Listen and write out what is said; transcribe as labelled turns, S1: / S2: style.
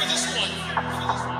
S1: for this one.